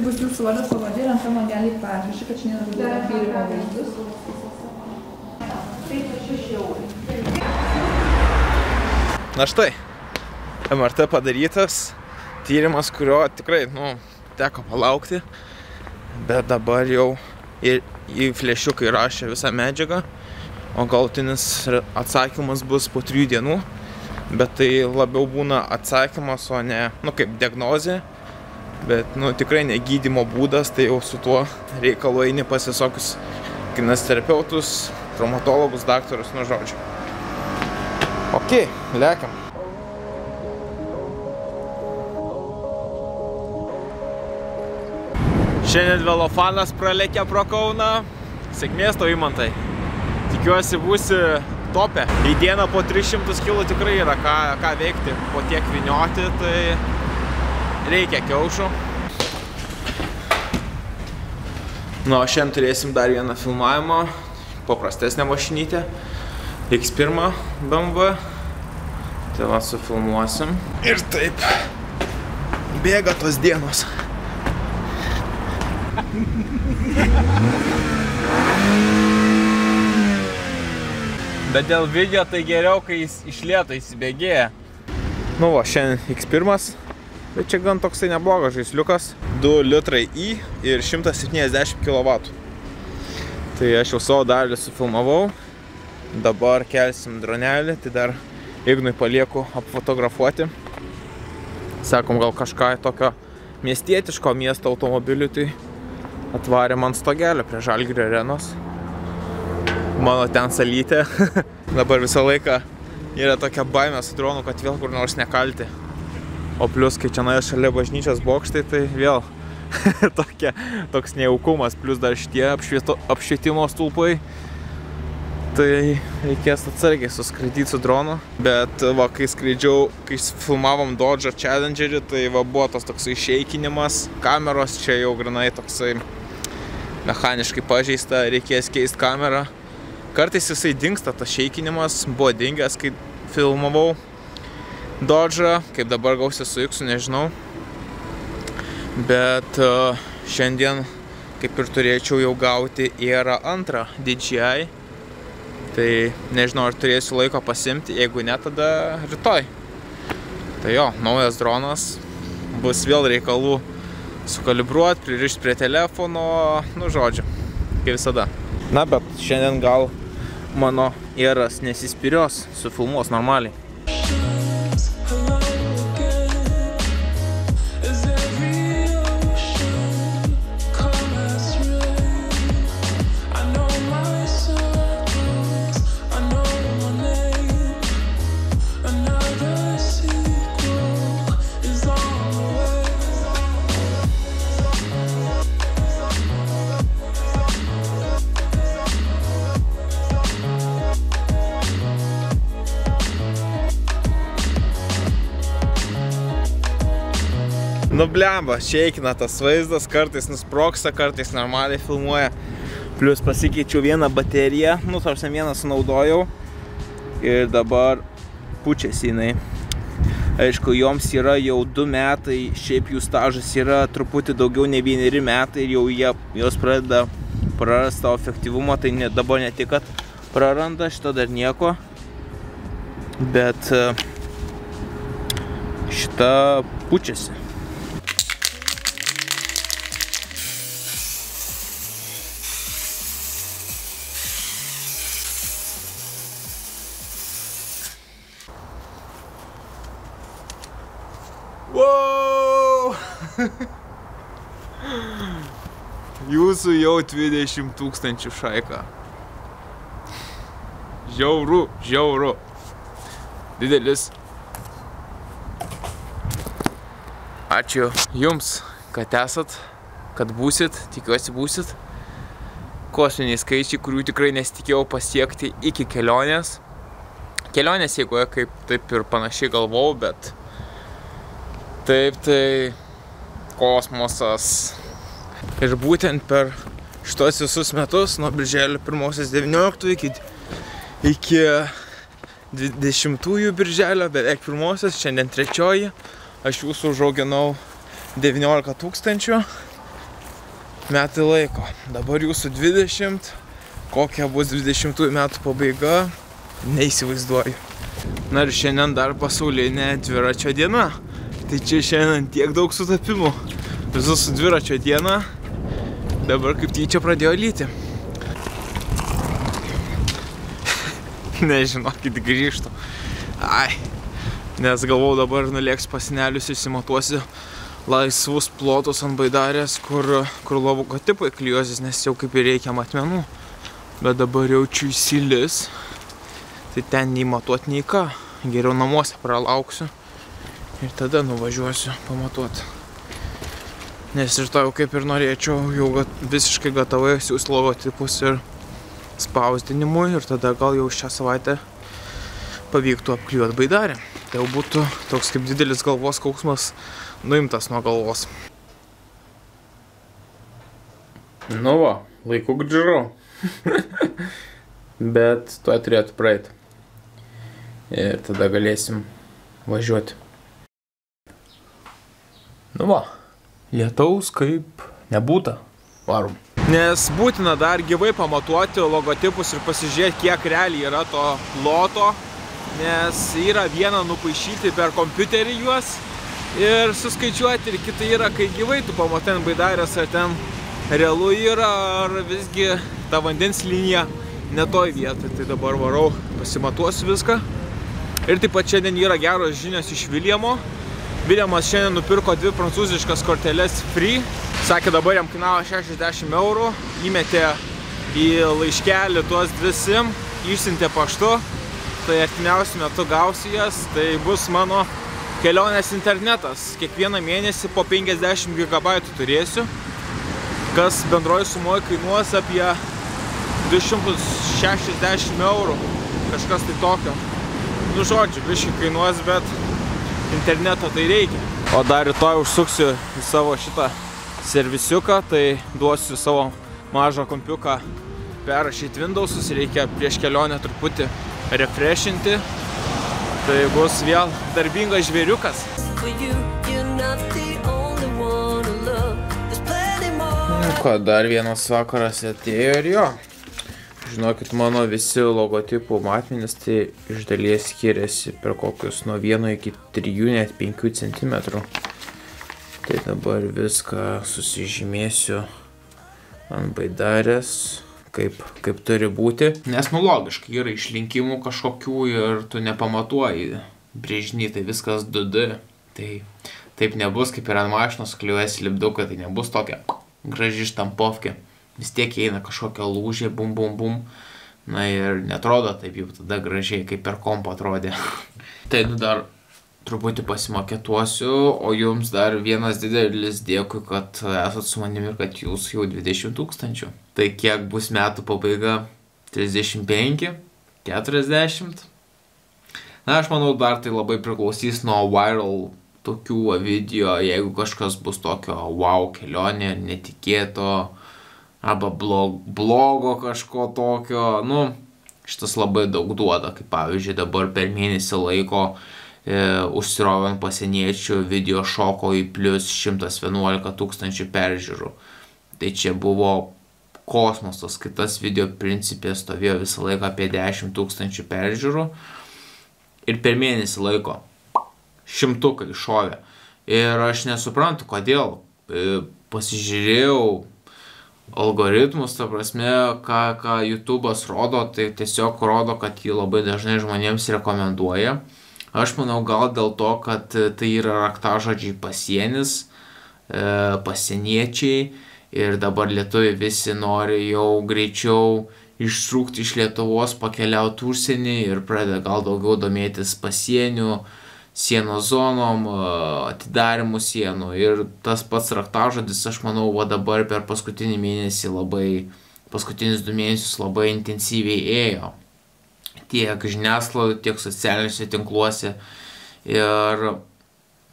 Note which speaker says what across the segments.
Speaker 1: Čia bus jūsų vardas pavadė ir ant tam langelį parašė, kad šiandien atiduoda tyrimo vaizdus.
Speaker 2: Na štai, MRT padarytas tyrimas, kurio tikrai, nu, teko palaukti, bet dabar jau ir į flešiuką įrašė visą medžiagą, o galutinis atsakymas bus po trijų dienų, bet tai labiau būna atsakymas, o ne, nu, kaip diagnozė, bet, nu, tikrai ne gydymo būdas, tai jau su tuo reikalu eini pas visokius kinesterapeutus, traumatologus, daktarus, nu, žodžiu. Ok, lekiam. Šiandien velofanas pralėkė pro Kauną. Sėkmės tau įmantai. Tikiuosi būsi topė. Į dieną po 300 kg tikrai yra ką, ką veikti. Po tiek vinioti, tai reikia kiaušų. Nu, o šiandien turėsim dar vieną filmavimą. Paprastesnę mašinytę. X1 BMW. Tai va, sufilmuosim. Ir taip. Bėga tos dienos. Bet dėl video tai geriau, kai jis iš lėto įsibėgėja. Nu va, šiandien X1, bet čia gan toksai neblogas žaisliukas. 2 litrai į ir 170 kW. Tai aš jau savo dalį sufilmavau. Dabar kelsim dronelį, tai dar Ignui palieku apfotografuoti. Sakom, gal kažką tokio miestietiško miesto automobilių, tai atvarėm ant stogelio prie Žalgirio arenos. Mano ten salytė. Dabar visą laiką yra tokia baimė su dronu, kad vėl kur nors nekalti. O plus, kai čia nuėjo šalia bažnyčios bokštai, tai vėl tokia, toks nejaukumas, plus dar šitie apšvieto, apšvietimo stulpai. Tai reikės atsargiai suskraidyti su dronu. Bet va, kai skraidžiau, kai filmavom Dodge Challengerį, tai va buvo tas toksai šeikinimas. Kameros čia jau grinai toksai mechaniškai pažeista, reikės keisti kamerą. Kartais jisai dingsta, tas šeikinimas buvo dingęs, kai filmavau Dodge'ą, kaip dabar gausi su X, nežinau. Bet uh, šiandien kaip ir turėčiau jau gauti ir antrą DJI. Tai nežinau, ar turėsiu laiko pasimti, jeigu ne, tada rytoj. Tai jo, naujas dronas, bus vėl reikalų sukalibruoti, pririšti prie telefono, nu žodžiu, kaip visada. Na, bet šiandien gal mano įras nesispirios, sufilmuos normaliai. Nu blemba, šeikina tas vaizdas, kartais nusproksta, kartais normaliai filmuoja. Plius pasikeičiau vieną bateriją, nu tarsi vieną sunaudojau. Ir dabar pučiasi jinai. Aišku, joms yra jau 2 metai, šiaip jų stažas yra truputį daugiau nei 1 metai ir jau jie, jos pradeda prarasti savo efektyvumą, tai ne, dabar ne tik, kad praranda, šito dar nieko. Bet e, šita pučiasi. Wow! Jūsų jau 20 tūkstančių šaika. Žiauru, žiauru. Didelis. Ačiū Jums, kad esat, kad būsit, tikiuosi būsit. Kosminiai skaičiai, kurių tikrai nesitikėjau pasiekti iki kelionės. Kelionės eigoje kaip taip ir panašiai galvojau, bet Taip, tai kosmosas. Ir būtent per šitos visus metus, nuo birželio 1-19 iki, iki 20 birželio, beveik pirmosios, šiandien trečioji, aš jūsų užauginau 19 tūkstančių. metai laiko. Dabar jūsų 20, kokia bus 20 metų pabaiga, neįsivaizduoju. Na ir šiandien dar pasaulinė dviračio diena. Tai čia šiandien tiek daug sutapimų. Visus su dviračio diena. Dabar kaip tyčia pradėjo lyti. Nežinokit, grįžtų. Ai. Nes galvau dabar nulėks pasinelius, išsimatuosiu laisvus plotus ant baidarės, kur, kur logotipai klijuosis, nes jau kaip ir reikia matmenų. Bet dabar jaučiu įsilis. Tai ten nei matuot, nei ką. Geriau namuose pralauksiu. Ir tada nuvažiuosiu pamatuoti. Nes ir to jau kaip ir norėčiau, jau visiškai gatavai siūs logotipus ir spausdinimui. Ir tada gal jau šią savaitę pavyktų apklijuoti baidarę. Tai jau būtų toks kaip didelis galvos skausmas nuimtas nuo galvos. Nu va, laiku grįžau. Bet tuo turėtų praeiti. Ir tada galėsim važiuoti. Nu va, lietaus kaip nebūta. Varom. Nes būtina dar gyvai pamatuoti logotipus ir pasižiūrėti, kiek realiai yra to ploto. Nes yra viena nupaišyti per kompiuterį juos ir suskaičiuoti ir kita yra, kai gyvai tu pamatai ant baidarės, ar ten realu yra, ar visgi ta vandens linija ne toj vietoj. Tai dabar varau, pasimatuosiu viską. Ir taip pat šiandien yra geros žinios iš Viljamo. Viljamas šiandien nupirko dvi prancūziškas korteles free. Sakė, dabar jam kainavo 60 eurų. Įmetė į laiškelį tuos dvi sim, išsintė paštu. Tai artimiausiu metu gausiu jas. Tai bus mano kelionės internetas. Kiekvieną mėnesį po 50 GB turėsiu. Kas bendroji sumoje kainuos apie 260 eurų. Kažkas tai tokio. Nu žodžiu, biškai kainuos, bet interneto tai reikia. O dar rytoj užsuksiu į savo šitą servisiuką, tai duosiu savo mažą kompiuką perrašyti Windowsus, reikia prieš kelionę truputį refreshinti. Tai bus vėl darbingas žvėriukas. Nu ką, dar vienas vakaras atėjo ir jo. Žinokit, mano visi logotipų matmenys tai iš dalies skiriasi per kokius nuo 1 iki 3, net 5 cm. Tai dabar viską susižymėsiu ant baidarės, kaip, kaip turi būti. Nes nu logiškai yra išlinkimų kažkokių ir tu nepamatuoji brėžinį, tai viskas 2D. Tai taip nebus kaip ir ant mašinos kliuojasi lipduką, tai nebus tokia graži štampovkė vis tiek eina kažkokia lūžė, bum bum bum. Na ir netrodo taip jau tada gražiai, kaip per kompą atrodė. tai nu dar truputį pasimokėtuosiu, o jums dar vienas didelis dėkui, kad esat su manimi ir kad jūs jau 20 tūkstančių. Tai kiek bus metų pabaiga? 35? 40? Na, aš manau, dar tai labai priklausys nuo viral tokių video, jeigu kažkas bus tokio wow kelionė, netikėto, arba blog, blogo kažko tokio, nu, šitas labai daug duoda, kaip pavyzdžiui dabar per mėnesį laiko e, užsirovant pasieniečių video šoko į plus 111 tūkstančių peržiūrų. Tai čia buvo kosmosas, kai tas video principė stovėjo visą laiką apie 10 tūkstančių peržiūrų ir per mėnesį laiko šimtukai iššovė. Ir aš nesuprantu, kodėl. E, Pasižiūrėjau algoritmus, ta prasme, ką, ką YouTube'as rodo, tai tiesiog rodo, kad jį labai dažnai žmonėms rekomenduoja. Aš manau, gal dėl to, kad tai yra raktažodžiai pasienis, e, pasieniečiai ir dabar lietuviai visi nori jau greičiau ištrūkti iš Lietuvos, pakeliauti užsienį ir pradeda gal daugiau domėtis pasieniu, sienos zonom, atidarimų sienų. Ir tas pats raktažodis, aš manau, va dabar per paskutinį mėnesį labai, paskutinius du mėnesius labai intensyviai ėjo. Tiek žiniasklaidoje, tiek socialiniuose tinkluose. Ir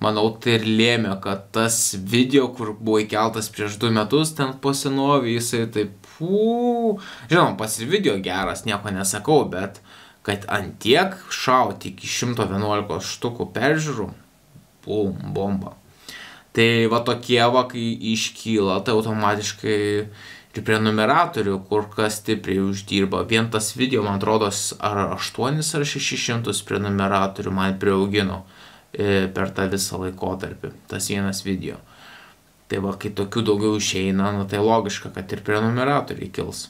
Speaker 2: manau, tai ir lėmė, kad tas video, kur buvo įkeltas prieš du metus ten po senovį, jisai taip, uu, žinom, pas ir video geras, nieko nesakau, bet kad antiek šauti iki 111 štukų peržiūrų, bum, bomba. Tai va tokie va, kai iškyla, tai automatiškai ir prenumeratorių kur kas stipriai uždirba. Vien tas video, man atrodo, ar 8 ar 600 prenumeratorių man priaugino e, per tą visą laikotarpį. Tas vienas video. Tai va, kai tokių daugiau išeina, nu, tai logiška, kad ir prenumeratoriai kils.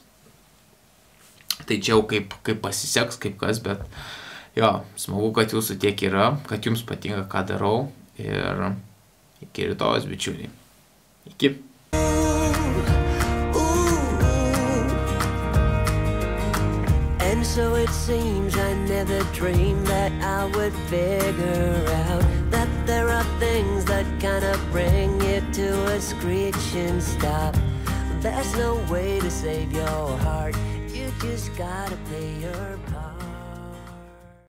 Speaker 2: Tai čia jau kaip, kaip pasiseks, kaip kas, bet jo, smagu, kad jūsų tiek yra, kad jums patinka, ką darau. Ir iki rytojus, bičiuliai. Iki.
Speaker 3: And so it seems I never dreamed that I would figure out that there are things that kind of bring you to a screeching stop. There's no way to save your heart, just gotta play your part.